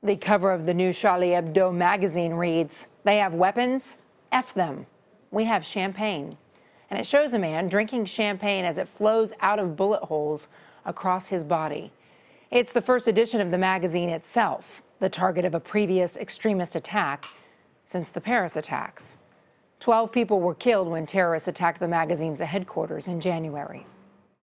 The cover of the new Charlie Hebdo magazine reads, They have weapons? F them. We have champagne. And it shows a man drinking champagne as it flows out of bullet holes across his body. It's the first edition of the magazine itself, the target of a previous extremist attack since the Paris attacks. Twelve people were killed when terrorists attacked the magazine's headquarters in January.